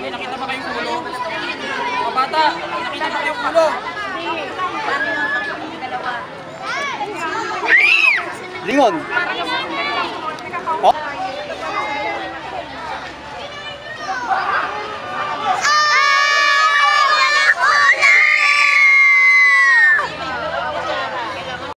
may nakita ba kayong ulo? Mga bata, may nakita ba kayong ulo? Lingon. Oh?